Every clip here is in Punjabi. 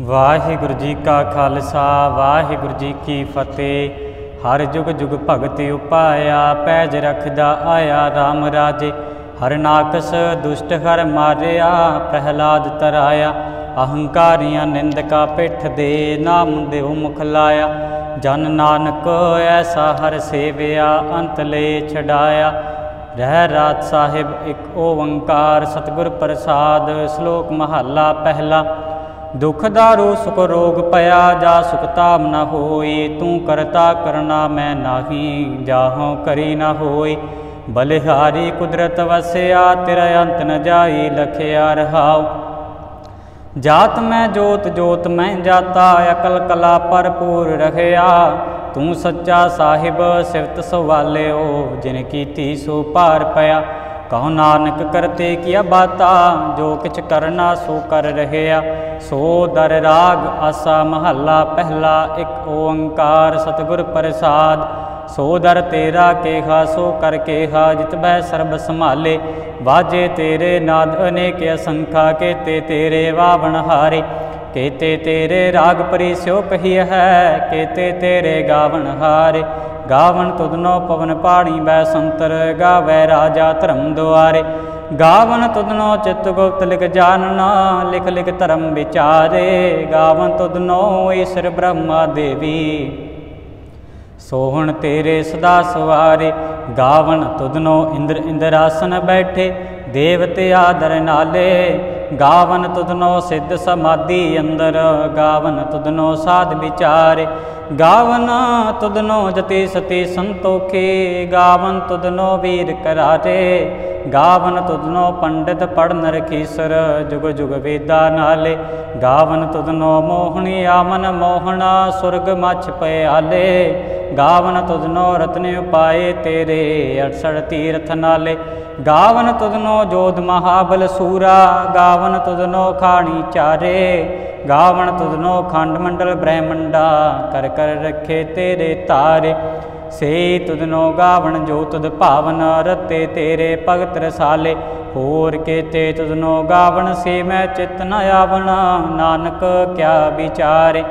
ਵਾਹਿਗੁਰੂ ਜੀ ਕਾ ਖਾਲਸਾ, ਵਾਹਿਗੁਰੂ ਜੀ ਕੀ ਫਤਿਹ। ਹਰ ਜੁਗ ਜੁਗ ਭਗਤ ਉਪਾਇਆ, ਪੈਜ ਰਖਦਾ ਆਇਆ RAM ਰਾਜੇ। ਹਰ ਨਾਕਸ ਦੁਸ਼ਟ ਹਰ ਮਾਰਿਆ, ਪ੍ਰਹਿਲਾਦ ਤਰਾਇਆ। ਅਹੰਕਾਰੀਆਂ ਨਿੰਦਕਾ ਪਿੱਠ ਦੇ ਨਾਮ ਦੇਉ ਮੁਖ ਲਾਇਆ। ਜਨ ਨਾਨਕ ਐਸਾ ਹਰ ਸੇਵਿਆ, ਅੰਤ ਲੈ ਛਡਾਇਆ। ਰਹਿ ਰਾਤ ਸਾਹਿਬ ਇੱਕ ਓੰਕਾਰ, ਸਤਿਗੁਰ ਪ੍ਰਸਾਦ, ਸ਼ਲੋਕ ਮਹੱਲਾ ਪਹਿਲਾ। ਦੁਖ ਦਾਰੂ ਸੁਖ ਰੋਗ ਪਿਆ ਜਾ ਸੁਖ ਤਾਮ ਨ ਹੋਈ, ਤੂੰ ਕਰਤਾ ਕਰਨਾ ਮੈਂ ਨਾਹੀ, ਜਾਹੋਂ ਕਰੀ ਨਾ ਹੋਈ। ਬਲਿਹਾਰੀ ਕੁਦਰਤ ਵਸਿਆ, ਤੇਰਾ ਅੰਤ ਨ ਜਾਈ, ਲਖਿਆ ਰਹਾਉ। ਜਾਤ ਮੈਂ ਜੋਤ ਜੋਤ ਮੈਂ ਜਾਤਾ, ਅਕਲ ਕਲਾ ਭਰਪੂਰ ਰਹਿਆ। ਤੂੰ ਸੱਚਾ ਸਾਹਿਬ, ਸਿਫਤ ਸਵਾਲਿਓ, ਜਿਨ ਕੀਤੀ ਸੋ ਭਾਰ ਪਿਆ। ਕਹੋ ਨਾਨਕ ਕਰਤੇ ਕੀਆ ਬਾਤਾ, ਜੋ ਕਿਛ ਕਰਨਾ ਸੋ ਕਰ ਰਹਿਆ। ਸੋ ਦਰ ਰਾਗ ਆਸਾ ਮਹੱਲਾ, ਪਹਿਲਾ ਇੱਕ ਓੰਕਾਰ ਸਤਿਗੁਰ ਪ੍ਰਸਾਦ। ਸੋ ਦਰ ਤੇਰਾ ਕੇਹਾ, ਸੋ ਕਰ ਕੇਹਾ, ਜਿਤ ਬੈ ਸਰਬ ਸੰਭਾਲੇ। ਵਾਜੇ ਤੇਰੇ ਨਾਦ ਅਨੇਕ ਅਸੰਖਾ, ਕੇਤੇ ਤੇਰੇ ਵਾਵਣ ਹਾਰੇ। ਕੇਤੇ ਤੇਰੇ ਰਾਗ ਪਰਿਸਿਓ ਕਹੀ ਹੈ ਕੇਤੇ ਤੇਰੇ ਗਾਵਣ ਹਾਰੇ। ਗਾਵਣ ਤੁਧਨੋ ਪਵਨ ਪਾਣੀ ਬੈ ਸੰਤਰ, ਗਾਵੇ ਰਾਜਾ ਧਰਮ ਦੁਆਰੇ। ਗਾਵਨ ਤੁਧਨੋ ਚਿਤ ਗੁਪਤ ਲਿਖ ਜਾਣਨਾ ਲਿਖ ਲਿਖ ਧਰਮ ਵਿਚਾਰੇ। ਗਾਵਨ ਤੁਧਨੋ ਈਸ਼ਰ ਬ੍ਰਹਮਾ ਦੇਵੀ। ਸੋਹਣ ਤੇਰੇ ਸਦਾ ਸਵਾਰੇ। ਗਾਵਨ ਤੁਧਨੋ ਇੰਦਰ ਇੰਦਰਾਸਨ ਬੈਠੇ, ਦੇਵਤੇ ਆਦਰ ਨਾਲੇ। ਗਾਵਨ ਤੁਧਨੋ ਸਿੱਧ ਸਮਾਧੀ ਅੰਦਰ, ਗਾਵਨ ਤੁਧਨੋ ਸਾਧ ਵਿਚਾਰੇ। ਗਾਵਨ ਤੁਧਨੋ ਜਤੀ ਸਤੀ ਸੰਤੋਖੇ, ਗਾਵਨ ਤੁਧਨੋ ਵੀਰ ਕਰਾਰੇ ਗਾਵਨ ਤੁਧਨੋ ਪੰਡਿਤ ਪੜ ਰਖੀਸਰ ਜੁਗ ਜੁਗ ਵੇਦਾ ਨਾਲੇ। ਗਾਵਨ ਤੁਧਨੋ ਮੋਹਣੀ ਆਮਨ ਮੋਹਣਾ, ਸੁਰਗ ਮਛ ਪਿਆਲੇ ਗਾਵਨ ਤੁਧਨੋ ਰਤਨ ਉਪਾਏ ਤੇਰੇ 68 ਤੀਰਥ ਨਾਲੇ। ਗਾਵਨ ਤੁਧਨੋ ਜੋਧ ਮਹਾਬਲ ਸੂਰਾ, ਗਾਵਨ ਤੁਧਨੋ ਖਾਣੀ ਚਾਰੇ। ਗਾਵਨ ਤੁਧਨੋ ਖੰਡ ਮੰਡਲ ਬ੍ਰਹਮੰਡਾ, ਕਰ ਕਰ ਰੱਖੇ ਤੇਰੇ ਤਾਰੇ। ਸੇ ਤੁਧਨੋ ਗਾਵਣ, ਜੋ ਤੁਧ ਭਾਵਨ ਰਤੇ ਤੇਰੇ ਭਗਤ ਰਸਾਲੇ। ਹੋਰ ਕੇਤੇ ਤੁਧਨੋ ਗਾਵਣ, ਸੇ ਮੈਂ ਚਿਤ ਨ ਆਵਣਾ, ਨਾਨਕ ਕਿਆ ਵਿਚਾਰੇ।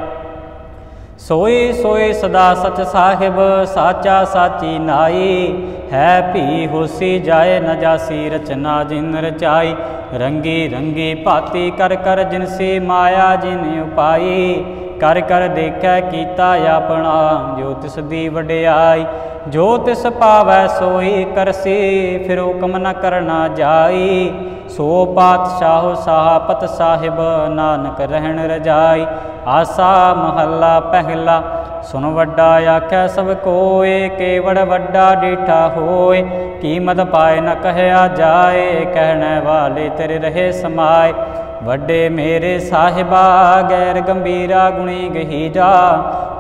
ਸੋਏ ਸੋਏ ਸਦਾ ਸਚ ਸਾਹਿਬ, ਸਾਚਾ ਸਾਚੀ ਨਾਈ। ਹੈ ਭੀ ਹੋਸੀ ਜਾਏ, ਨ ਜਾਸੀ ਰਚਨਾ ਜਿਨ ਰਚਾਈ। ਰੰਗੀ ਰੰਗੀ ਭਾਤੀ ਕਰ ਕਰ ਜਿਨ ਸੇ ਮਾਇਆ, ਜਿਨ ਉਪਾਈ। ਕਰ ਕਰ ਦੇਖੈ ਕੀਤਾ ਆਪਣਾ, ਜੋ ਤਿਸ ਦੀ ਵਡਿਆਈ, ਜੋ ਤਿਸ ਪਾਵੈ ਸੋਈ ਕਰਸੀ, ਫਿਰ ਹੁਕਮ ਨ ਕਰਨਾ ਜਾਈ। ਸੋ ਪਾਤਸ਼ਾਹ ਸਾਹਪਤ ਸਾਹਿਬ ਨਾਨਕ ਰਹਿਣ ਰਜਾਈ। ਆਸਾ ਮਹੱਲਾ ਪਹਿਲਾ ਸੁਨ ਵੱਡਾ ਆਖੈ ਸਭ ਕੋਏ, ਕੇਵੜ ਵੱਡਾ ਡੀਠਾ ਹੋਏ। ਕੀਮਤ ਪਾਏ ਨ ਕਹਿਆ ਜਾਏ, ਕਹਿਣ ਵਾਲੇ ਤੇਰੇ ਰਹੇ ਸਮਾਏ। ਵੱਡੇ ਮੇਰੇ ਸਾਹਿਬਾ, ਗੈਰ ਗੰਭੀਰਾ ਗੁਣੀ ਗਹੀਰਾ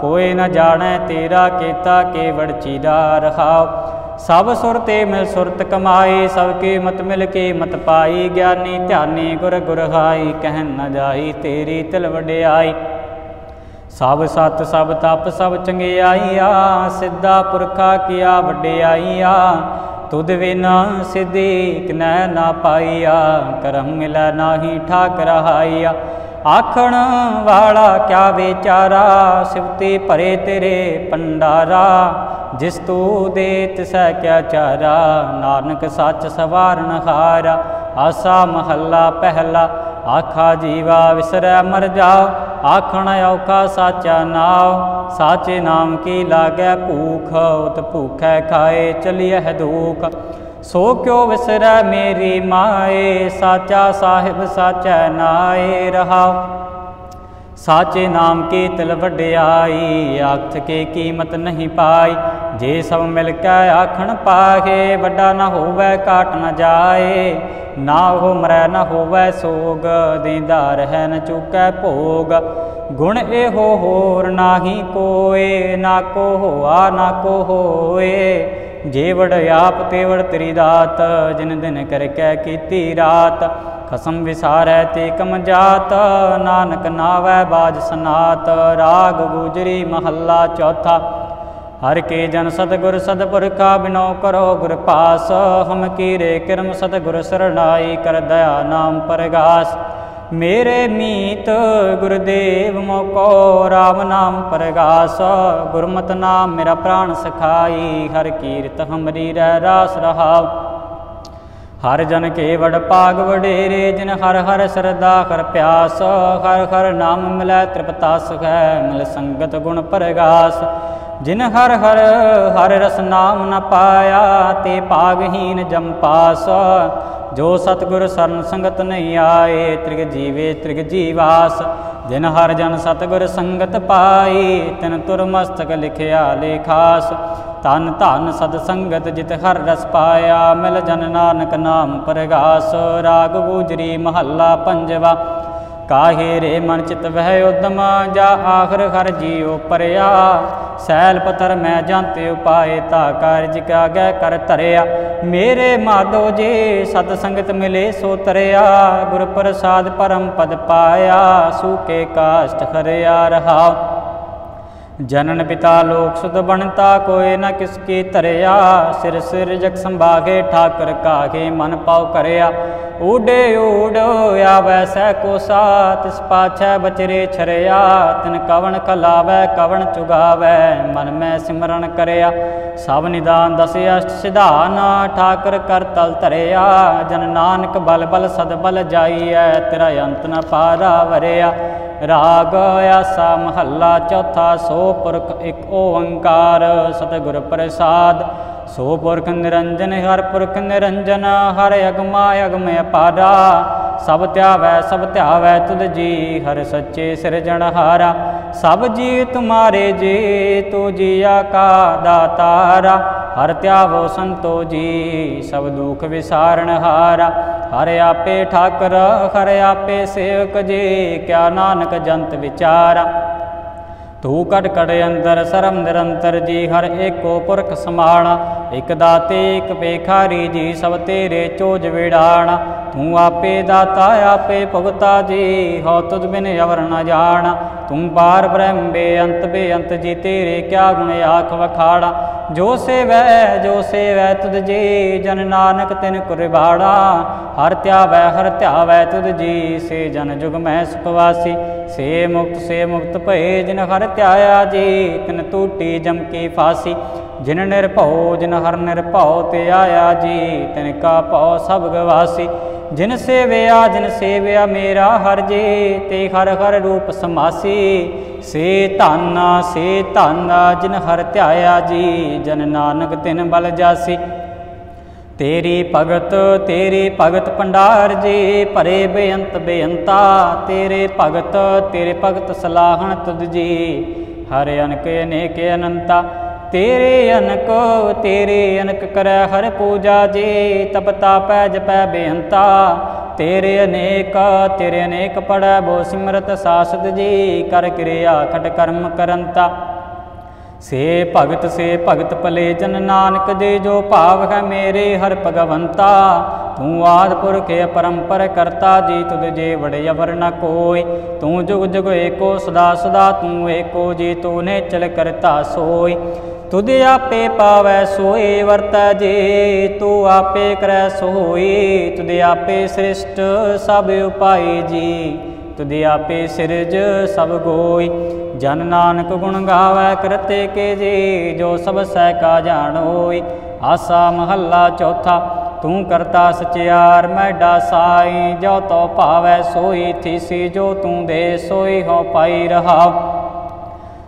ਕੋਈ ਨਾ ਜਾਣੈ ਤੇਰਾ ਕੀਤਾ ਕੇਵੜ ਚੀਰਾ ਰਹਾਉ। ਸਭ ਸੁਰ ਤੇ ਮਿਲ ਸੁਰਤ ਕਮਾਈ, ਸਭ ਕੀ ਮਤ ਮਿਲ ਕੇ ਮਤ ਪਾਈ। ਗਿਆਨੀ ਧਿਆਨੀ ਗੁਰ ਗੁਰ ਹਾਈ ਕਹਿਨ ਨ ਜਾਈ ਤੇਰੀ ਤਿਲ ਵਡਿਆਈ। ਸਭ ਸਤ, ਸਭ ਤਪ, ਸਭ ਚੰਗਿਆਈਆ, ਸਿੱਧਾ ਪੁਰਖਾ ਕੀਆ ਵਡਿਆਈਆ। ਤੁਧ ਵਿਨਾ ਸਿਧੀ ਕਿਨੈ ਨਾ ਪਾਈਆ ਕਰਮ ਮਿਲੈ ਨਾਹੀ ਠਾਕ ਰਹਾਈਆ ਆਖਣ ਵਾਲਾ, ਕਿਆ ਵਿਚਾਰਾ ਸਿਵਤੇ ਭਰੇ ਤੇਰੇ ਪੰਡਾਰਾ ਜਿਸ ਤੂ ਦੇ ਤਿਸੈ ਕਿਆ ਚਾਰਾ, ਨਾਨਕ ਸੱਚ ਸਵਾਰਨ ਹਾਰਾ। ਆਸਾ ਮਹੱਲਾ ਪਹਿਲਾ, ਆਖਾ ਜੀਵਾ ਵਿਸਰੈ ਮਰ ਜਾਓ ਆਖਣ ਔਖਾ ਸਾਚਾ ਨਾਉ, ਸਾਚੇ ਨਾਮ ਕੀ ਲਾਗੈ ਭੂਖ, ਉਤ ਭੂਖੈ ਖਾਏ ਚਲਿਐ ਦੁਖ। ਸੋ ਕਿਉ ਵਿਸਰੈ ਮੇਰੀ ਮਾਏ, ਸਾਚਾ ਸਾਹਿਬ ਸਾਚੈ ਨਾਏ ਰਹਾਉ। ਸਾਚੇ ਨਾਮ ਕੀ ਤਿਲ ਵਡਿਆਈ, ਆਖਤ ਕੇ ਕੀਮਤ ਨਹੀਂ ਪਾਈ। ਜੇ ਸਭ ਮਿਲ ਕੇ ਆਖਣ ਪਾਹੇ, ਵੱਡਾ ਨਾ ਹੋਵੇ ਘਾਟ ਨਾ ਜਾਏ, ਨਾ ਹੋ ਮਰੈ ਨਾ ਹੋਵੇ ਸੋਗ ਦੇਂਦਾਰ ਰਹਿ ਨ ਚੁਕੈ ਭੋਗ। ਗੁਣ ਇਹੋ ਹੋਰ ਨਾਹੀ ਕੋਏ, ਨਾ ਕੋ ਹੋਆ, ਨਾ ਕੋ ਹੋਏ। ਜੇਵੜ ਆਪ ਤੇਵੜ ਤੇਰੀ ਦਾਤ, ਜਿਨ ਦਿਨ ਕਰਕੇ ਕੀਤੀ ਰਾਤ। ਖਸਮ ਵਿਸਾਰੈ ਤੇ ਕਮ ਜਾਤ, ਨਾਨਕ ਨਾਵੈ ਬਾਜ ਸਨਾਤ। ਰਾਗ ਗੁਜਰੀ ਮਹੱਲਾ ਚੌਥਾ। ਹਰ ਕੇ ਜਨ ਸਤਗੁਰ ਸਤਪੁਰਖਾ ਬਿਨੋ ਕਰੋ ਗੁਰ ਪਾਸ, ਹਮ ਕੀਰੇ ਕਿਰਮ ਸਤਗੁਰ ਸਰਣਾਈ ਕਰ ਦਇਆ ਨਾਮ ਪਰਗਾਸ। ਮੇਰੇ ਮੀਤ ਗੁਰਦੇਵ ਮੋਕੋ ਰਾਮ ਨਾਮ ਪਰਗਾਸ, ਗੁਰਮਤਿ ਨਾਮ ਮੇਰਾ ਪ੍ਰਾਣ ਸਖਾਈ, ਹਰ ਕੀਰਤ ਹਮਰੀ ਰਹਿ ਰਾਸ ਰਹਾਉ। ਹਰ ਜਨ ਕੇ ਵਡ ਪਾਗ ਵਡੇਰੇ, ਜਿਨ ਹਰ ਹਰ ਸਰਦਾ ਕਰ ਪਿਆਸ, ਹਰ ਹਰ ਨਾਮ ਮਿਲੈ ਤ੍ਰਿਪਤਾ ਸੁਖੈ, ਮਿਲ ਸੰਗਤ ਗੁਣ ਪਰਗਾਸ। ਜਿਨ ਹਰ ਹਰ ਹਰ ਰਸ ਨਾਮ ਨ ਪਾਇਆ, ਤੇ ਪਾਗਹੀਨ ਜੰਪਾਸ ਜੋ ਸਤਗੁਰ ਸਰਨ ਸੰਗਤ ਨਹੀਂ ਆਏ, ਤ੍ਰਿਗ ਜੀਵੇ ਤ੍ਰਿਗ ਜੀਵਾਸ। ਜਿਨ ਹਰ ਜਨ ਸਤਗੁਰ ਸੰਗਤ ਪਾਈ ਤਿਨ ਤੁਰ ਮਸਤਕ ਲਿਖਿਆ ਲੇਖਾਸ ਤਨ ਧਨ ਸਦ ਸੰਗਤ ਜਿਤ ਹਰ ਰਸ ਪਾਇਆ, ਮਿਲ ਜਨ ਨਾਨਕ ਨਾਮ ਪਰਗਾਸ। ਰਾਗ ਗੂਜਰੀ ਮਹੱਲਾ ਪੰਜਵਾ, ਕਾਹੇ ਰੇ ਮਨ ਚਿਤ ਵਹਿ ਉਦਮ, ਜਾ ਆਖਰ ਹਰ ਜੀਉ ਪਰਿਆ। ਸੈਲ ਪਤਰ ਮੈਂ ਜਾਂਤੇ ਉਪਾਏ ਤਾ ਕਾਰਜ ਕਾ ਕਰ ਧਰਿਆ। ਮੇਰੇ ਮਾਧੋ ਜੀ, ਸਤ ਸੰਗਤ ਮਿਲੇ ਸੋ ਤਰਿਆ। ਗੁਰ ਪ੍ਰਸਾਦ ਪਰਮ ਪਦ ਪਾਇਆ ਸੂਕੇ ਕਾਸ਼ਟ ਹਰਿਆ ਰਹਾ ਜਨਨ ਪਿਤਾ ਲੋਕ ਸੁਧ ਬਣਤਾ ਕੋਏ ਨਾ ਕਿਸ ਕੀ ਧਰਿਆ। ਸਿਰ ਸਿਰ ਜਗ ਸੰਭਾਗੇ, ਠਾਕਰ ਕਾਗੇ ਮਨ ਪਾਉ ਕਰਿਆ। ਊਡੇ ਊੜ ਆਵੈ ਸਹਿ ਕੋਸਾ ਤਿਸ ਪਾਛੈ ਬਚਰੇ ਛਰਿਆ, ਤਿਨ ਕਵਣ ਕਲਾਵੈ, ਕਵਣ ਚੁਗਾਵੈ, ਮਨ ਮੈਂ ਸਿਮਰਨ ਕਰਿਆ। ਸਭ ਨਿਦਾਨ ਦਸ ਅਸ਼ਟ ਸਿਧਾਨ ਠਾਕਰ ਕਰ ਤਲ ਧਰਿਆ। ਜਨ ਨਾਨਕ ਬਲ ਬਲ ਸਦ ਬਲ ਜਾਈਐ, ਤੇਰਾ ਅੰਤ ਨ ਪਾਰਾ ਵਰਿਆ। ਰਾਗ ਆਸਾ ਮਹੱਲਾ ਚੌਥਾ, ਸੋ ਪੁਰਖ ਇੱਕ ਓੰਕਾਰ, ਸਤਿਗੁਰ ਪ੍ਰਸਾਦ। ਸੋ ਪੁਰਖ ਨਿਰੰਜਨ ਹਰ ਪੁਰਖ ਨਿਰੰਜਨ, ਹਰ ਅਗਮਾ ਅਗਮ ਅਪਾਰਾ ਸਭ ਧਿਆਵੈ ਸਭ ਧਿਆਵੈ ਤੁਧ ਜੀ, ਹਰ ਸੱਚੇ ਸਿਰਜਣਹਾਰਾ ਸਭ ਜੀ ਤੁਮਾਰੇ ਜੀ, ਤੂ ਜੀਆ ਕਾ ਦਾਤਾਰਾ ਹਰ ਧਿਆਵੋ ਸੰਤੋ ਜੀ, ਸਭ ਦੁਖ ਵਿਸਾਰਣ ਹਾਰਾ। ਹਰ ਆਪੇ ਠਾਕਰ, ਹਰ ਆਪੇ ਸੇਵਕ ਜੀ, ਕਿਆ ਨਾਨਕ ਜੰਤ ਵਿਚਾਰਾ। ਤੂੰ ਕਟ ਕਟ ਅੰਦਰ, ਸਰਮ ਨਿਰੰਤਰ ਜੀ, ਹਰ ਏਕੋ ਪੁਰਖ ਸਮਾਣਾ। ਇਕ ਦਾਤੇ, ਇਕ ਪੇਖਾਰੀ ਜੀ, ਸਭ ਤੇਰੇ ਚੋਜ ਵਿੜਾਣਾ। ਤੂੰ ਆਪੇ ਦਾਤਾ, ਆਪੇ ਭਗਤਾ ਜੀ ਹੋ ਤੁਧ ਬਿਨ ਅਵਰ ਨ ਜਾਣ। ਤੂੰ ਪਾਰ ਬ੍ਰਹਮ ਬੇਅੰਤ ਬੇਅੰਤ ਜੀ, ਤੇਰੇ ਕਿਆ ਗੁਣ ਆਖ ਵਖਾੜਾ ਜੋ ਸੇਵੈ ਜੋ ਸੇਵੈ ਤੁਧ ਜੀ, ਜਨ ਨਾਨਕ ਤਿਨ ਕੁਰਬਾੜਾ ਹਰ ਧਿਆਵੈ ਹਰ ਧਿਆਵੈ ਤੁਧ ਜੀ, ਸੇ ਜਨ ਜੁਗ ਮੈ ਸੁਖਵਾਸੀ। ਸੇ ਮੁਕਤ ਸੇ ਮੁਕਤ ਭਏ, ਜਿਨ ਹਰ ਧਿਆਇਆ ਜੀ, ਤਿਨ ਟੂਟੀ ਜਮ ਕੀ ਫਾਸੀ। ਜਿਨ ਨਿਰਭਉ ਜਿਨ ਹਰ ਨਿਰਭਉ ਤੇ ਆਇਆ ਜੀ ਤਿਨ ਕਾ ਭਉ ਸਭ ਗਵਾਸੀ। ਜਿਨ ਸੇਵਿਆ ਜਿਨ ਸੇਵਿਆ ਮੇਰਾ ਹਰ ਜੀ, ਤੇ ਹਰ ਹਰ ਰੂਪ ਸਮਾਸੀ। ਸੇ ਧੰਨ ਸੇ ਧੰਨ, ਜਿਨ ਹਰ ਧਿਆਇਆ ਜੀ, ਜਨ ਨਾਨਕ ਤਿਨ ਬਲ ਜਾਸੀ। ਤੇਰੀ ਭਗਤ ਤੇਰੀ ਭਗਤ ਪੰਡਾਰ ਜੀ, ਭਰੇ ਬੇਅੰਤ ਬੇਅੰਤਾ। ਤੇਰੇ ਭਗਤ ਤੇਰੇ ਭਗਤ ਸਲਾਹਣ ਤੁਧ ਜੀ, ਹਰਿ ਅਨਕੇ ਅਨੇਕ ਅਨੰਤਾ। ਤੇਰੇ ਅਨਕੋ, ਤੇਰੇ ਅਨਕ ਕਰੈ ਹਰ ਪੂਜਾ ਜੇ ਤਪਤਾ ਪੈ ਜਪੈ ਬੇਅੰਤਾ। ਤੇਰੇ ਅਨੇਕ ਤੇਰੇ ਅਨੇਕ ਪੜੈ ਬੋ ਸਿਮਰਤ ਸਾਸਤ ਜੀ, ਕਰ ਕਿਰਿਆ ਖਟ ਕਰਮ ਕਰੰਤਾ। ਸੇ ਭਗਤ ਸੇ ਭਗਤ ਭਲੇ ਜਨ ਨਾਨਕ ਦੇ ਜੋ ਭਾਵ ਹੈ ਮੇਰੇ ਹਰ ਭਗਵੰਤਾ। ਤੂੰ ਆਦ ਪੁਰਖ ਪਰੰਪਰ ਕਰਤਾ ਜੀ, ਤੁਧ ਜੇ ਵੜੇ ਅਵਰ ਨ ਕੋਈ। ਤੂੰ ਜੁਗ ਜੁਗ ਏਕੋ ਸਦਾ ਸਦਾ, ਤੂੰ ਏਕੋ ਜੀ, ਤੂੰ ਨੇ ਚਲ ਕਰਤਾ ਸੋਈ। ਤੁਧ ਆਪੇ ਪਾਵੈ ਸੋਏ, ਵਰਤੈ ਜੇ ਤੂੰ ਆਪੇ ਕਰੈ ਸੋਈ। ਤੁਧ ਆਪੇ ਸ੍ਰਿਸ਼ਟ ਸਭ ਉਪਾਈ ਜੀ। ਤੁਧ ਆਪੇ ਸਿਰਜ ਸਭ ਗੋਈ। ਜਨ ਨਾਨਕ ਗੁਣ ਗਾਵੈ ਕਰਤੇ ਕੇ ਜੀ, ਜੋ ਸਭ ਸਹਿ ਕਾ ਜਾਣੋਈ। ਆਸਾ ਮਹੱਲਾ ਚੌਥਾ, ਤੂੰ ਕਰਤਾ ਸਚਿਆਰ, ਮੈਡਾ ਸਾਈ। ਜੋ ਤੋ ਭਾਵੈ ਸੋਈ, ਥੀਸੀ ਜੋ ਤੂੰ ਦੇ ਸੋਈ ਹੋ ਪਾਈ ਰਹਾ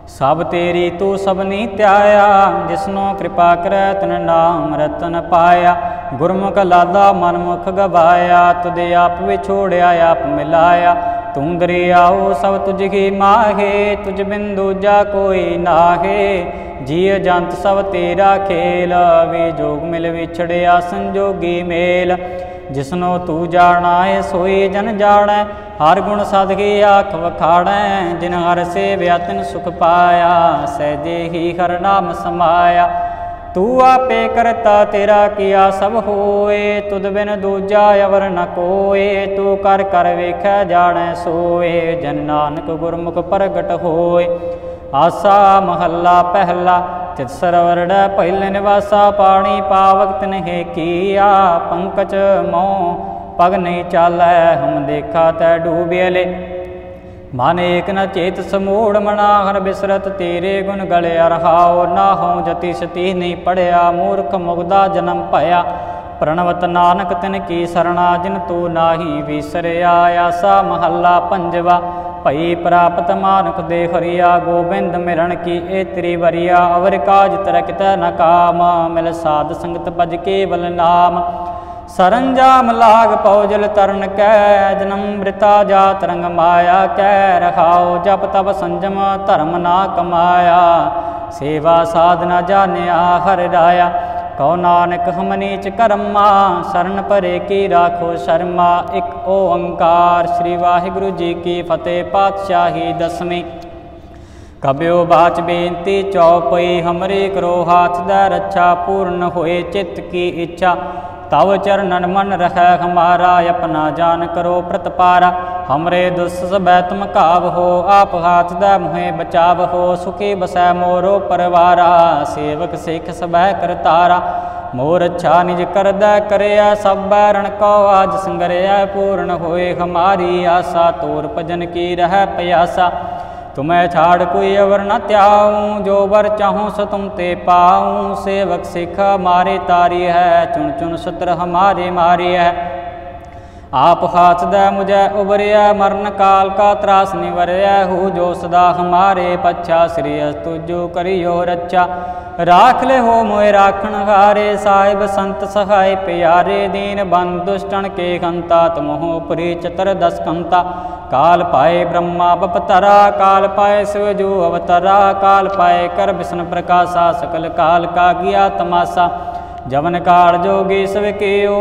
ਸਭ ਤੇਰੀ ਤੂੰ ਸਭਨੀ ਧਿਆਇਆ, ਜਿਸਨੋ ਕਿਰਪਾ ਕਰੈ ਤਨ ਨਾਮ ਰਤਨ ਪਾਇਆ। ਗੁਰਮੁਖ ਲਾਦਾ ਮਨਮੁਖ ਗਵਾਇਆ ਤੁਧ ਆਪ ਵਿਛੋੜਿਆ ਆਪ ਮਿਲਾਇਆ। ਤੂੰ ਦਰਿਆਓ ਸਭ ਤੁਝ ਹੀ ਮਾਹੇ, ਤੁਝ ਬਿਨ ਦੂਜਾ ਕੋਈ ਨਾਹੇ। ਜੀਅ ਜੰਤ ਸਭ ਤੇਰਾ ਖੇਲ, ਵੇ ਜੋਗ ਮਿਲ ਵਿਛੜਿਆ ਸੰਜੋਗੀ ਮੇਲ। ਜਿਸਨੋ ਤੂੰ ਜਾਣਾ ਏ ਸੋਈ ਜਨ ਜਾਣੈ ਹਰ ਗੁਣ ਸਦਗੀ ਆਖ ਵਖਾੜੈ, ਜਿਨ ਹਰ ਸੇਵਿਆ ਤਿਨ ਸੁਖ ਪਾਇਆ, ਸਹਿਜੇ ਹੀ ਹਰ ਨਾਮ ਸਮਾਇਆ। ਤੂੰ ਆਪੇ ਕਰਤਾ ਤੇਰਾ ਕੀਆ ਸਭ ਹੋਏ, ਤੁਧ ਬਿਨ ਦੂਜਾ ਅਵਰ ਨ ਕੋਏ, ਤੂੰ ਕਰ ਕਰ ਵੇਖੈ ਜਾਣੈ ਸੋਏ, ਜਨ ਨਾਨਕ ਗੁਰਮੁਖ ਪ੍ਰਗਟ ਹੋਏ। ਆਸਾ ਮਹੱਲਾ ਪਹਿਲਾ ਤਿਤ ਸਰਵਰੜ ਪਹਿਲੇ ਨਿਵਾਸਾ, ਪਾਣੀ ਪਾਵਕਤ ਤਨਹਿ ਕੀਆ, ਪੰਕਜ ਮੋਹ ਪਗ ਨਹੀਂ ਚਾਲੈ, ਹਮ ਦੇਖਾ ਤੈ ਡੂਬਿਲੇ ਮਨ ਏਕ ਨ ਚੇਤ ਸਮੂੜ ਮਨਾ ਹਰ ਬਿਸਰਤ, ਤੇਰੇ ਗੁਣ ਗਲੇ ਰਹਾਉ ਨਾ ਹਉ ਜਤੀ ਸਤੀ ਨਹੀਂ ਪੜਿਆ, ਮੂਰਖ ਮੁਗਦਾ ਜਨਮ ਭਇਆ। ਪ੍ਰਣਵਤ ਨਾਨਕ ਤਿਨ ਕੀ ਸਰਣਾ, ਜਿਨ ਤੂ ਨਾਹੀ ਵਿਸਰਿਆ, ਆਸਾ ਮਹੱਲਾ ਪੰਜਵਾ। ਭਈ ਪ੍ਰਾਪਤ ਮਾਨਕ ਦੇ ਹਰੀਆ, ਗੋਬਿੰਦ ਮਿਲਣ ਕੀ ਏ ਤੇਰੀ ਵਰੀਆ ਅਵਰ ਕਾਜ ਤਰਕਿਤ ਨ ਕਾਮ, ਮਿਲ ਸਾਧ ਸੰਗਤ ਭਜ ਕੇਵਲ ਨਾਮ। ਸਰੰਜਾਮ ਲਾਗ ਪਉਜਲ ਤਰਨ ਕੈ, ਜਨਮ ਮ੍ਰਿਤਾ ਜਾਤ ਰੰਗ ਮਾਇਆ ਕੈ, ਰਖਾਓ ਜਪ ਤਪ ਸੰਜਮ ਧਰਮ ਨਾ ਕਮਾਇਆ। ਸੇਵਾ ਸਾਧਨਾ ਜਾਣਿਆ ਹਰ ਰਾਇਆ, ਕਉ ਨਾਨਕ ਹਮਨੀਚ ਕਰਮਾ, ਸਰਨ ਪਰੇ ਕੀ ਰਾਖੋ ਸ਼ਰਮਾ, ਇੱਕ ਓੰਕਾਰ। ਸ੍ਰੀ ਵਾਹਿਗੁਰੂ ਜੀ ਕੀ ਫਤਿਹ, ਪਾਤਸ਼ਾਹੀ ਦਸਵੀਂ। ਕਬਿਓ ਬਾਚ ਬੇਨਤੀ ਚੌਪਈ, ਹਮਰੇ ਕਰੋ ਹਾਥ ਦਾ ਰੱਛਾ, ਪੂਰਨ ਹੋਏ ਚਿੱਤ ਕੀ ਇੱਛਾ। ਤਵ ਚਰਨਨ ਮਨ ਰਹਿ ਹਮਾਰਾ ਆਪਣਾ ਜਾਨ ਕਰੋ ਪ੍ਰਤਪਾਰਾ। ਹਮਰੇ ਦੁਸ ਸਬੈ ਤੁਮ ਕਾਵ ਹੋ, ਆਪ ਹਾਥ ਦਾ ਮੁਹੇ ਬਚਾਵ ਹੋ, ਸੁਖੀ ਬਸੈ ਮੋਰੋ ਪਰਵਾਰਾ। ਸੇਵਕ ਸਿੱਖ ਸਬੈ ਕਰਤਾਰਾ ਮੋਰ ਅੱਛਾ ਨਿਜ ਕਰਦਾ ਕਰਿਆ, ਸਭ ਬੈਰਣ ਕੋ ਆਜ ਸੰਗਰਿਆ, ਪੂਰਨ ਹੋਏ ਹਮਾਰੀ ਆਸਾ। ਤੋਰ ਭਜਨ ਕੀ ਰਹਿ ਪਿਆਸਾ। ਤੁਮੈ ਛਾੜ ਕੋਈ ਅਵਰ ਨ ਤਿਆਉ ਜੋ ਵਰ ਚਾਹੂੰ ਸ ਤੁਮ ਤੇ ਪਾਉ। ਸੇਵਕ ਸਿਖ ਮਾਰੇ ਤਾਰੀ ਹੈ, ਚੁਣ ਚੁਣ ਸਤਰ ਹਮਾਰੇ ਮਾਰੇ ਹੈ। ਆਪ ਹਾਥ ਦਾ ਮੁਝੈ ਉਬਰਿਆ ਮਰਨ ਕਾਲ ਕਾ ਤਰਾਸ ਨਿਵਰਿਆ ਹੂ ਜੋ ਸਦਾ ਹਮਾਰੇ ਪਛਾ, ਸ੍ਰੀ ਅਸਤੁ ਜੋ ਕਰਿਓ ਰੱਛਾ। ਰਾਖ ਲੈ ਹੋ ਮੋਇ ਰਾਖਣ ਹਾਰੇ, ਸਾਹਿਬ ਸੰਤ ਸਹਾਇ ਪਿਆਰੇ ਦੀਨ। ਬੰਦ ਦੁਸ਼ਟਣ ਕੇ ਖੰਤਾ ਤਮਹੁ ਪਰੀ ਚਤਰ ਦਸ ਕੰਤਾ ਕਾਲ ਪਾਏ ਬ੍ਰਹਮਾ ਬਪਤਰਾ, ਕਾਲ ਪਾਏ ਸਿਵ ਜੋ ਅਵਤਰਾ, ਕਾਲ ਪਾਏ ਕਰ ਬਿਸ਼ਨ ਪ੍ਰਕਾਸ਼ਾ, ਸਕਲ ਕਾਲ ਕਾ ਗਿਆ ਤਮਾਸਾ ਜਵਨ ਕਾਲ ਜੋਗੀ ਸਵ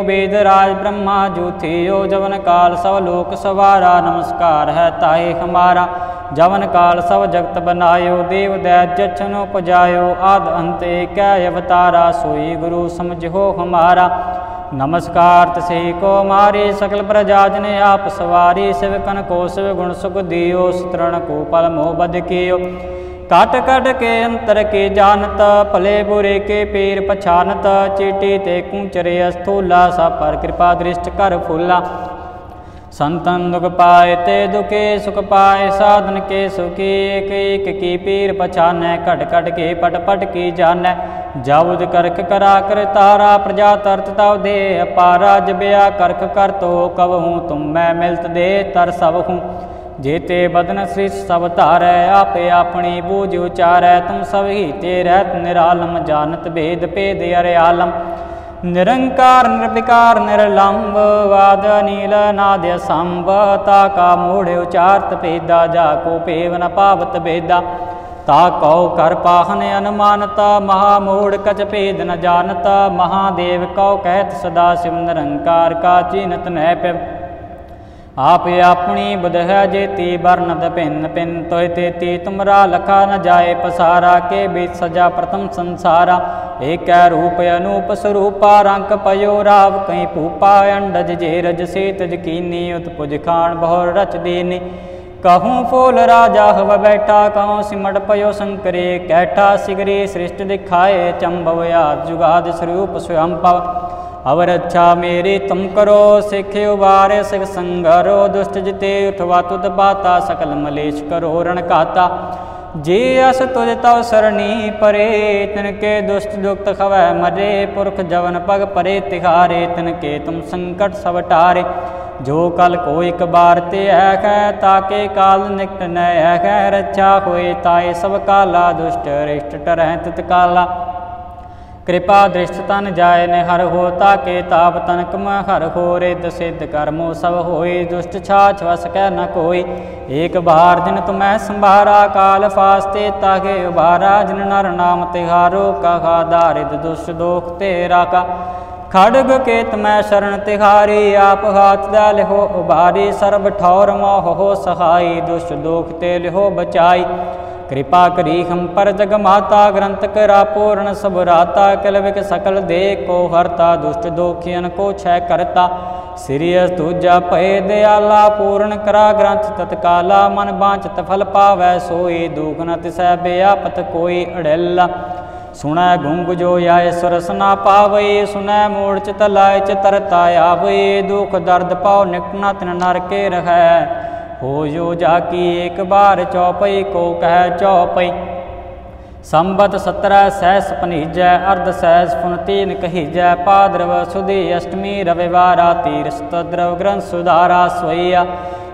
ਵੇਦ ਰਾਜ ਬ੍ਰਹਮਾ ਜੂਥਿਓ ਜਵਨ ਕਾਲ ਸਭ ਲੋਕ ਸਵਾਰਾ, ਨਮਸਕਾਰ ਹੈ ਤਾਏ ਹਮਾਰਾ। ਜਵਨ ਕਾਲ ਸਭ ਜਗਤ ਬਨਾਇਓ, ਦੇਵ ਦੈ ਜਛਨੋ ਪਜਾਇਓ ਆਦ ਅੰਤੇ ਕੈ ਅਵਤਾਰਾ, ਸੋਈ ਗੁਰੂ ਸਮਝੋ ਹਮਾਰਾ। ਨਮਸਕਾਰ ਤਸੇ ਕੋ ਮਾਰੇ ਸਕਲ ਪ੍ਰਜਾ ਜਨੇ ਆਪ ਸਵਾਰੀ ਸਿਵਕਨ ਕੋ ਸਿਵ ਗੁਣ ਸੁਖ ਦਿਓ, ਸਤਰਣ ਕੋ ਪਲ ਮੋਹ ਬਦ ਕੀਓ। ਕਟ ਕਟ ਕੇ ਅੰਤਰ ਕੇ ਜਾਣਤ, ਭਲੇ ਬੁਰੇ ਕੇ ਪੀਰ ਪਛਾਨਤ, ਚੀਟੀ ਤੇ ਕੂਚਰੇ ਅਸਥੂਲਾ ਸਾ ਪਰ ਕਿਰਪਾ ਦ੍ਰਿਸ਼ਟ ਕਰ ਫੁੱਲਾ। ਸੰਤਨ ਦੁਖ ਪਾਏ ਤੇ ਦੁਖੇ ਸੁਖ ਪਾਏ, ਸਾਧਨ ਕੇ ਸੁਖੀ ਏਕ ਏਕ ਕੀ ਪੀਰ ਪਛਾਨੈ, ਘਟ ਘਟ ਕੇ ਪਟ ਪਟ ਕੀ ਜਾਣੈ। ਜਾਉਦ ਕਰਕ ਕਰਾ ਕਰ ਤਾਰਾ, ਪ੍ਰਜਾ ਤਰਤ ਤਵ ਦੇ ਅਪਾਰਾ, ਜਬਿਆ ਕਰਕ ਕਰ ਤੋ ਕਵਹੂ, ਤੁਮ ਮੈਂ ਮਿਲਤ ਦੇ ਤਰ ਸਭ ਹੂੰ ਜੇਤੇ ਬਦਨ ਸ੍ਰੀ ਸਭ ਧਾਰੈ, ਆਪੇ ਆਪਣੀ ਬੂਝ ਉਚਾਰੈ। ਤੁਮ ਸਭ ਹੀ ਤੇ ਰਹਿਤ ਨਿਰਾਲਮ, ਜਾਣਤ ਭੇਦ ਭੇਦ ਅਰੇ ਆਲਮ ਨਿਰੰਕਾਰ, ਨਿਰਵਿਕਾਰ ਨਿਰਲੰਭ ਵਾਦ ਨੀਲ ਨਾਦ ਸੰਭ ਤਾ ਕਾ ਮੂੜ, ਉਚਾਰਤ, ਭੇਦਾ, ਜਾ ਕੋ ਭੇਵ, ਨ ਪਾਵਤ ਭੇਦਾ। ਤਾ ਕਉ ਕਰ ਪਾਹਨ, ਅਨਮਾਨਤਾ, ਮਹਾ ਮੂੜ, ਕਚ ਭੇਦ, ਨ ਜਾਣਤਾ। ਮਹਾਦੇਵ ਕਉ ਕਹਿਤ, ਸਦਾ ਸਿਵ ਨਿਰੰਕਾਰ, ਕਾ ਚੀਨਤ, ਨਹਿ ਪਿ ਆਪ ਆਪਣੀ ਬੁਧ ਹੈ ਜੇਤੀ ਵਰਨਦ ਭਿੰਨ ਭਿੰਨ ਤੋਇ ਤੇਤੀ ਤੁਮਰਾ ਲਖਾ ਨ ਜਾਏ ਪਸਾਰਾ, ਕੇ ਬੀਤ ਸਜਾ ਪ੍ਰਥਮ ਸੰਸਾਰਾ। ਏਕੈ ਰੂਪ ਅਨੂਪ ਸਰੂਪਾ ਰੰਕ ਪਯੋ ਰਾਵ, ਕਈ ਭੂਪਾ, ਅੰਡਜ ਜੇ ਰਜ ਸੇਤ ਜਕੀਨੀ ਉਤਪੁਜ ਖਾਣ, ਬਹੁਰ ਰਚ ਦੇਨੀ। ਕਹੂੰ ਫੂਲ ਰਾਜਾ ਹਵ ਬੈਠਾ, ਕਹੂੰ ਸਿਮਟ ਪਯੋ ਸੰਕਰੇ, ਕੈਠਾ ਸਿਗਰੀ, ਸ੍ਰਿਸ਼ਟ ਦਿਖਾਏ, ਚੰਬਵ ਆਦ ਜੁਗਾਦ ਸਰੂਪ ਸਵਯੰ ਪਵ ਅਵਰ ਅੱਛਾ ਮੇਰੀ ਤੁਮ ਕਰੋ, ਸਿੱਖੇ ਉਬਾਰੇ, ਸਿਖ ਸੰਗਰੋ, ਦੁਸ਼ਟ ਜਿਤੇ ਉਠਵਾ ਤੁਧ ਬਾਤਾ, ਸਕਲ ਮਲੇਸ਼ ਕਰੋ, ਰਣ ਕਾਤਾ ਜੇ ਅਸ ਤੁਜ ਤਉ ਸਰਣੀ ਪਰੇ ਤਿਨ ਕੇ ਦੁਸ਼ਟ ਦੁਖਤ ਖਵੈ ਮਰੇ, ਪੁਰਖ ਜਵਨ ਪਗ ਪਰੇ, ਤਿਹਾਰੇ ਤਿਨ ਕੇ ਤੁਮ ਸੰਕਟ ਸਭ ਟਾਰੇ। ਜੋ ਕਲ ਕੋ ਇਕ ਬਾਰ ਤੇ ਹੈ ਕੈ ਤਾਕੇ ਕਾਲ ਨਿਕਟ ਨੈ ਹੈ ਰੱਛਾ ਹੋਏ ਤਾਏ ਸਭ ਕਾਲਾ, ਦੁਸ਼ਟ ਰਿਸ਼ਟ ਟਰੈ ਤਤ ਕਾਲਾ। ਕਿਰਪਾ ਦ੍ਰਿਸ਼ਟ ਤਨ ਜਾਏ ਨੇ ਹਰ ਹੋ ਤਾਕੇ ਤਾਪ ਤਨਕ ਮ ਹਰ ਹੋ ਰਿਦ ਸਿੱਧ ਕਰਮੋ ਸਭ ਹੋਏ, ਦੁਸ਼ਟ ਛਾਛ ਵਸ ਕੈ ਨ ਕੋਈ। ਏਕ ਬਾਰ ਦਿਨ ਤੁਮੈ ਸੰਭਾਰਾ, ਕਾਲ ਫਾਸਤੇ ਤਾਗੇ ਉਭਾਰਾ। ਜਿਨ ਨਰ ਨਾਮ ਤਿਹਾਰੋ, ਕਹਾ ਦਾਰਿਦ ਦੁਸ਼ ਦੋਖ ਤੇਰਾ ਕਾ। ਖੜਗ ਕੇ ਤਮੈ ਸ਼ਰਨ ਤਿਹਾਰੀ, ਆਪ ਹਾਥ ਦਾ ਲਿਹੋ ਉਬਾਰੀ ਸਰਬ ਠੌਰ ਮੋਹ ਹੋ ਸਹਾਈ ਦੁਸ਼ ਦੋਖ ਤੇ ਲਿਹੋ ਬਚਾਈ। ਕਿਰਪਾ ਕਰੀ ਹਮ ਪਰ ਜਗ ਮਾਤਾ ਗ੍ਰੰਥ ਕਰਾ ਪੂਰਨ ਸਭ ਰਾਤਾ ਕਲਵਿਕ ਸਕਲ ਦੇ ਕੋ ਹਰਤਾ, ਦੁਸ਼ਟ ਦੋਖੀਨ ਕੋ ਛੈ ਕਰਤਾ। ਸਿਰਿਯਸ ਦੂਜਾ ਭਏ ਦਿਆਲਾ, ਪੂਰਨ ਕਰਾ ਗ੍ਰੰਥ ਤਤਕਾਲਾ, ਮਨ ਬਾਂਚਤ ਫਲ ਪਾਵੈ ਸੋਈ, ਦੁਖ ਨ ਤਿਸੈ ਬੇਆਪਤ ਕੋਈ ਅੜੈਲਾ। ਸੁਣੈ ਗੁੰਗ ਜੋ ਆਏ ਸੁਰਸ ਨਾ ਪਾਵੇ, ਸੁਣੈ ਮੂੜ ਚ ਤਲਾਇ ਚ ਤਰਤਾ ਆਵੇ, ਦੁਖ ਦਰਦ ਪਾਉ ਨਿਕਟਣਾ ਤਿਨ ਨਰਕੇ ਰਹੈ। ਹੋ ਜੋ ਜਾ ਕੀ ਇੱਕ ਬਾਰ ਚੌਪਈ ਕੋ ਕਹਿ ਚੌਪਈ। ਸੰਬਤ 17 ਸਹਿਸ ਪਨੀਜੈ, ਅਰਧ ਸਹਿਸ ਫੁਨ ਤੀਨ ਕਹੀਜੈ। ਪਾਦਰਵ ਸੁਦੀ ਅਸ਼ਟਮੀ ਰਵਿਵਾਰਾ ਤੀਰਸਤ ਦਰਵ ਗ੍ਰੰਥ ਸੁਧਾਰਾ ਸੋਈਆ।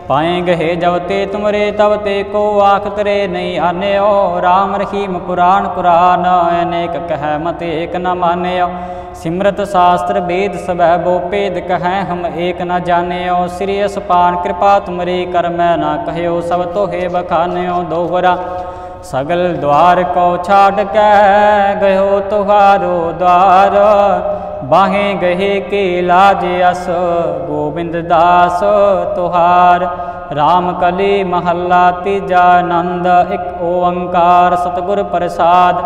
ਪਾਏ ਗਏ ਜਬ ਤੇ ਤੁਮਰੇ ਤਬ ਤੇ ਕੋ ਆਖ ਤਰੇ ਨਹੀਂ ਆਨਿਓ। RAM ਰਹੀਮ ਪੁਰਾਣ ਕੁਰਾਨ ਅਨੇਕ ਕਹਿ ਮਤ ਏਕ ਨ ਮਾਨਿਓ। ਸਿਮਰਤ ਸ਼ਾਸਤਰ ਵੇਦ ਸਭੈ ਬੋ ਭੇਦ ਕਹੈ, ਹਮ ਏਕ ਨ ਜਾਣਿਓ। ਸ੍ਰੀ ਅਸਪਾਨ ਕਿਰਪਾ ਤੁਮਰੀ ਕਰ ਨਾ ਕਹਿਓ, ਸਭ ਤੋਹੇ ਬਖਾਨਿਓ ਦੋਹਰਾ। ਸਗਲ ਦਵਾਰ ਕੋ ਛਾੜ ਕੇ, ਗਇਓ ਤੁਹਾਰੋ ਦਵਾਰ। ਬਾਹੇ ਗਏ ਕੇ ਲਾਜ ਅਸ, ਗੋਬਿੰਦ ਦਾਸ ਤੁਹਾਰ। RAM ਕਲੀ ਮਹੱਲਾ ਤੀਜਾ ਆਨੰਦ, ਇੱਕ ਓੰਕਾਰ ਸਤਿਗੁਰ ਪ੍ਰਸਾਦ।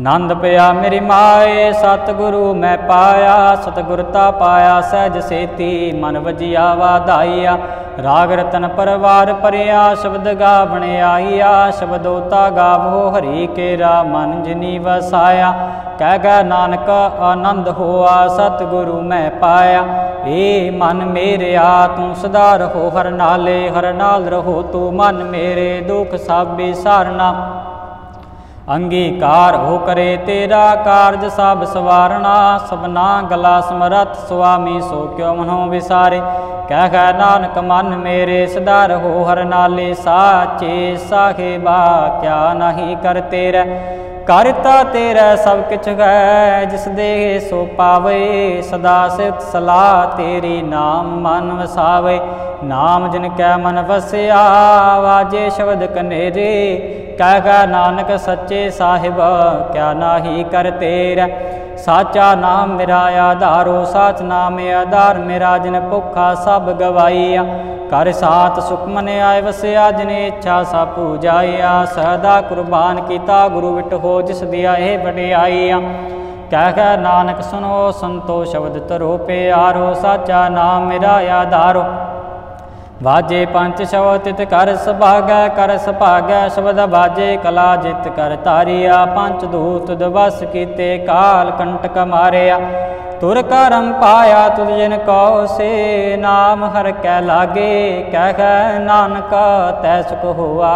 ਨੰਦ ਪਿਆ ਮੇਰੀ ਮਾਏ, ਸਤਿਗੁਰੂ ਮੈਂ ਪਾਇਆ ਸਤਿਗੁਰਤਾ ਪਾਇਆ, ਸਹਿਜ ਸੇਤੀ ਮਨ ਵਜਿਆ, ਵਾਧਾਈਆ। ਰਾਗ ਰਤਨ ਪਰਵਾਰ ਪਰਿਆ ਸ਼ਬਦ ਗਾਵਣ ਆਈਆ। ਸ਼ਬਦੋਤਾ ਗਾਵੋ, ਹਰੀ ਕੇਰਾ, ਮਨ ਜਿਨੀ ਵਸਾਇਆ। ਕਹਿ ਗਾ ਨਾਨਕ, ਆਨੰਦ ਹੋਆ, ਸਤਿਗੁਰੂ ਮੈਂ ਪਾਇਆ। ਏ ਮਨ ਮੇਰਿਆ, ਤੂੰ ਸਦਾ ਰਹੋ, ਹਰ ਨਾਲੇ, ਹਰ ਨਾਲ ਰਹੋ, ਤੂੰ ਮਨ ਮੇਰੇ, ਦੁਖ ਸਭ ਵਿਸਾਰਨਾ ਅੰਗੀਕਾਰ ਹੋ ਕਰੇ ਤੇਰਾ ਕਾਰਜ ਸਭ ਸਵਾਰਣਾ, ਸਭਨਾ ਗਲਾ ਸਮਰਤ ਸੁਆਮੀ ਸੋ ਕਿਉ ਮਨੋ ਵਿਸਾਰੇ। ਕਹਿ ਕਹਿ ਨਾਨਕ ਮਨ ਮੇਰੇ ਸਦਾ ਰਹੋ ਹਰ ਨਾਲੇ, ਸਾਚੇ ਸਾਹਿਬਾ ਕਿਆ ਨਹੀਂ ਕਰ ਤੇਰਾ। ਕਰਤਾ ਤੇਰਾ ਸਭ ਕਿਛ ਹੈ, ਜਿਸ ਦੇ ਸੋ ਪਾਵੇ, ਸਦਾ ਸਿਤ ਸਲਾਹ ਤੇਰੀ ਨਾਮ ਮਨ ਵਸਾਵੇ। ਨਾਮ ਜਿਨ ਕੈ ਮਨ ਵਸਿਆ, ਵਾਜੇ ਸ਼ਬਦ ਕਨੇਰੇ। ਕਹਿ ਕਹਿ ਨਾਨਕ ਸੱਚੇ ਸਾਹਿਬ, ਕਿਆ ਨਾਹੀ ਕਰ ਤੇਰਾ। ਸਾਚਾ ਨਾਮ ਮੇਰਾ ਆਧਾਰੋ, ਸਾਚ ਨਾਮ ਆਧਾਰ, ਮੇਰਾ ਜਿਨ ਭੁੱਖਾ ਸਭ ਗਵਾਈਆ ਕਰ ਸਾਤ ਸੁਖ ਮਨ ਆਏ ਵਸਿਆ, ਜਿਨੇ ਇੱਛਾ ਸਾ ਪੂਜਾਇਆ ਸਦਾ ਕੁਰਬਾਨ ਕੀਤਾ, ਗੁਰੂ ਵਿਟ ਹੋ ਜਿਸ ਦਿਆ ਇਹ ਵਡਿਆਈਆ। ਕਹਿ ਕਹਿ ਨਾਨਕ ਸੁਨੋ ਸੰਤੋ ਸ਼ਬਦ ਤਰੋ ਪਿਆਰੋ, ਸਾਚਾ ਨਾਮ ਮੇਰਾ ਆਧਾਰੋ। ਵਾਜੇ ਪੰਜ ਸ਼ਬਦ ਤਿਤ ਕਰ ਸੁਭਾਗੈ ਕਰ ਸੁਭਾਗੈ, ਸ਼ਬਦ ਵਾਜੇ ਕਲਾ ਜਿਤ ਕਰ ਤਾਰਿਆ ਪੰਜ ਦੂਤ ਦਵਸ ਕੀਤੇ, ਕਾਲ ਕੰਟਕ ਮਾਰਿਆ। ਤੁਰ ਕਰਮ ਪਾਇਆ ਤੁਧ ਜਿਨ ਕਉ ਸੇ, ਨਾਮ ਹਰ ਕੈ ਲਾਗੇ, ਕਹਿ ਕਹਿ ਨਾਨਕ ਤੈ ਸੁਖ ਹੋਆ।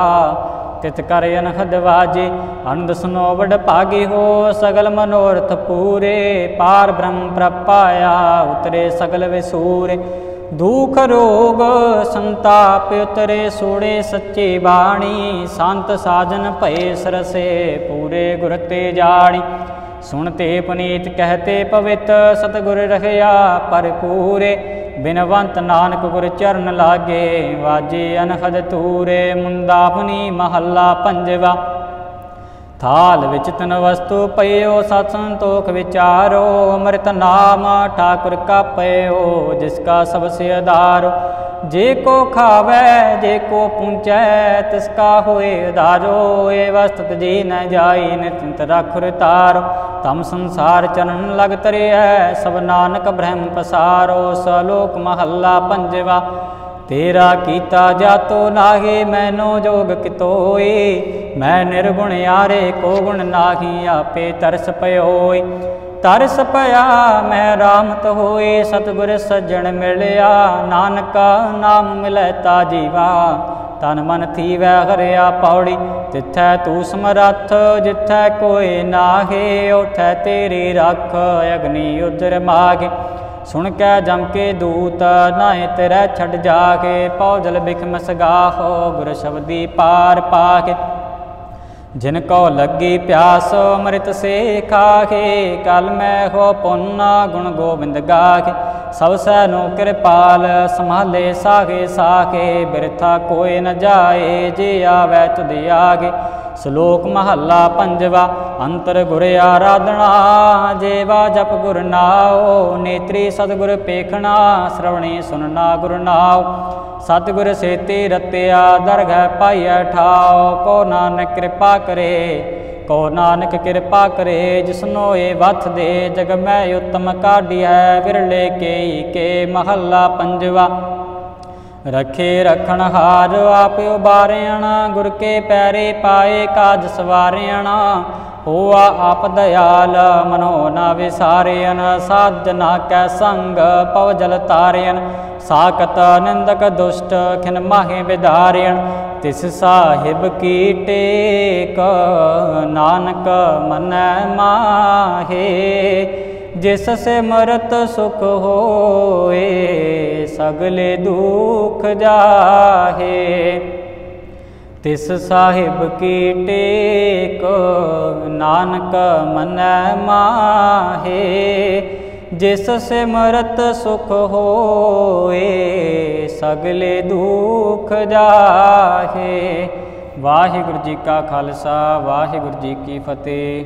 ਤਿਤ ਕਰ ਅਨਹਦ ਵਾਜੇ, ਅਨੰਦ ਸੁਨੋ ਵਡ ਭਾਗੇ ਹੋ, ਸਗਲ ਮਨੋਰਥ ਪੂਰੇ। ਪਾਰ ਬ੍ਰਹਮ ਪ੍ਰਪਾਇਆ, ਉਤਰੇ ਸਗਲ ਵਿਸੂਰੇ। ਦੁਖ ਰੋਗ ਸੰਤਾਪ ਉਤਰੇ, ਸੋੜੇ ਸੱਚੇ ਬਾਣੀ। ਸੰਤ ਸਾਜਨ ਭਏ ਸਰਸੇ, ਪੂਰੇ ਗੁਰ ਤੇ ਜਾਣੀ। ਸੁਣਤੇ ਪੁਨੀਤ ਕਹਤੇ ਪਵਿੱਤ ਸਤਗੁਰ ਰਹਿਆ ਪਰ ਪੂਰੇ, ਬਿਨਵੰਤ ਨਾਨਕ ਗੁਰ ਚਰਨ ਲਾਗੇ, ਵਾਜੇ ਅਨਹਦ ਤੂਰੇ ਮੁੰਦਾਪਨੀ ਮਹੱਲਾ ਪੰਜਵਾ। ਥਾਲ ਵਿੱਚ ਤਨ ਵਸਤੂ ਪਈਓ, ਸਤ ਸੰਤੋਖ ਵਿਚਾਰੋ, ਅੰਮ੍ਰਿਤ ਨਾਮ ਠਾਕੁਰ ਕਾ ਪਈਓ ਜਿਸ ਕਾ ਸਭ ਸੇ ਆਧਾਰ। ਜੇ ਕੋ ਖਾਵੇ, ਜੇ ਕੋ ਪੁੰਚੈ ਤਿਸ ਕਾ ਹੋਏ ਆਧਾਰੋ। ਏ ਵਸਤ ਜੀ ਨ ਜਾਈ, ਨਿਤਿੰਤ ਰਖੁਰ ਤਾਰ। ਤਮ ਸੰਸਾਰ ਚਰਨ ਲਗ ਤਰਿਐ ਸਭ ਨਾਨਕ ਬ੍ਰਹਮ ਪਸਾਰੋ। ਸਲੋਕ ਮਹੱਲਾ ਪੰਜਵਾ। ਤੇਰਾ ਕੀਤਾ ਜਾਤੋ ਨਾਹੀ ਮੈਨੋ ਜੋਗ ਕਿਤੋਈ ਮੈਂ ਨਿਰਗੁਣ ਯਾਰੇ, ਕੋ ਗੁਣ ਨਾਹੀ ਆਪੇ ਤਰਸ ਪਇਓਈ ਤਰਸ ਪਿਆ, ਮੈਂ ਰਾਮਤ ਹੋਏ, ਸਤਗੁਰ ਸੱਜਣ ਮਿਲਿਆ। ਨਾਨਕਾ ਨਾਮ ਮਿਲੈ ਤਾ ਜੀਵਾ, ਤਨ ਮਨ ਥੀਵੈ ਹਰਿਆ ਪੌੜੀ। ਤਿੱਥੈ ਤੂ ਸਮਰੱਥ, ਜਿੱਥੈ ਕੋਈ ਨਾਹੇ ਉਠੈ ਤੇਰੀ ਰੱਖ, ਅਗਨੀ ਉਦਰ ਮਾਗੇ ਸੁਣ ਕੇ ਜਮ ਕੇ ਦੂਤ ਨਾਏ ਤੇਰੇ ਛੱਡ ਜਾ ਕੇ ਪੌਜਲ ਬਿਖਮ ਸਗਾਹੋ ਗੁਰ ਸ਼ਬਦੀ ਪਾਰ ਪਾ ਕੇ। ਜਿਨ ਕੋ ਲੱਗੀ ਪਿਆਸ ਅੰਮ੍ਰਿਤ ਸੇ ਖਾਖੇ ਕਲ ਮੈਂ ਹੋ ਪੁੰਨਾ ਗੁਣ ਗੋਬਿੰਦ ਗਾਖੇ। ਸਭ ਸੈ ਨੂੰ ਕਿਰਪਾਲ, ਸੰਭਾਲੇ ਸਾਖੇ ਸਾਖੇ, ਬਿਰਥਾ ਕੋਈ ਨ ਜਾਏ, ਜੇ ਆਵੇ ਤੁਧ ਆਗੇ। ਸ਼ਲੋਕ ਮਹੱਲਾ ਪੰਜਵਾ, ਅੰਤਰ ਗੁਰ ਆਰਾਧਨਾ, ਜੇਵਾ ਜਪ ਗੁਰ ਨਾਉ, ਨੇਤਰੀ ਸਤਗੁਰ ਪੇਖਣਾ, ਸ਼ਰਵਣੀ ਸੁਨਣਾ ਗੁਰ ਨਾਉ। ਸਤਿਗੁਰ ਸੇਤੀ ਰਤਿਆ, ਦਰਗਹਿ ਪਾਈਐ ਠਾਉ, ਕੋ ਨਾਨਕ ਕਿਰਪਾ ਕਰੇ, ਕੋ ਨਾਨਕ ਕਿਰਪਾ ਕਰੇ ਜਿਸਨੋ ਏ ਵਥ ਦੇ, ਜਗ ਮੈਂ ਉਤਮ ਕਾਢਿਐ, ਵਿਰਲੇ ਕੇ ਕੇ ਮਹੱਲਾ ਪੰਜਵਾ। ਰਖੇ ਰਖਣ ਹਾਰ ਆਪ ਉਬਾਰਿਆਣਾ ਗੁਰ ਕੇ ਪੈਰੇ ਪਾਏ, ਕਾਜ ਸਵਾਰਿਆਣਾ ਹੋਆ ਆਪ ਦਇਆਲ, ਮਨੋ ਨਾ ਵਿਸਾਰਿਆਨ ਸਾਜਨਾ ਕੈ ਸੰਗ ਪਵ ਜਲ ਤਾਰਿਆਨ ਸਾਕਤ ਨਿੰਦਕ ਦੁਸ਼ਟ, ਖਿਨ ਮਾਹੇ ਵਿਦਾਰਿਆਨ ਤਿਸ ਸਾਹਿਬ ਕੀ ਟੇਕ, ਨਾਨਕ ਮਨੈ ਮਾਹੇ। ਜਿਸ ਸਿਮਰਤ ਸੁਖ ਹੋਏ, ਸਗਲੇ ਦੁਖ ਜਾਹੇ। ਤਿਸ ਸਾਹਿਬ ਕੀ ਟੇਕ, ਨਾਨਕ ਮਨੈ ਮਾਹੇ, ਜਿਸ ਸਿਮਰਤ ਸੁਖ ਹੋਏ, ਸਗਲੇ ਦੁਖ ਜਾਹੇ। ਵਾਹਿਗੁਰੂ ਜੀ ਕਾ ਖਾਲਸਾ, ਵਾਹਿਗੁਰੂ ਜੀ ਕੀ ਫਤਿਹ।